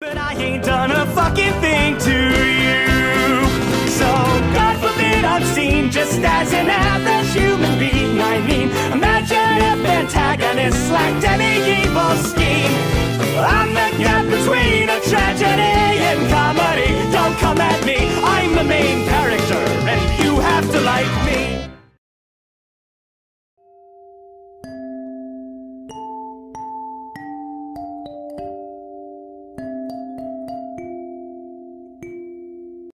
But I ain't done a fucking thing to you. So, God forbid I'm seen just as an average human being. I mean, imagine if antagonists like.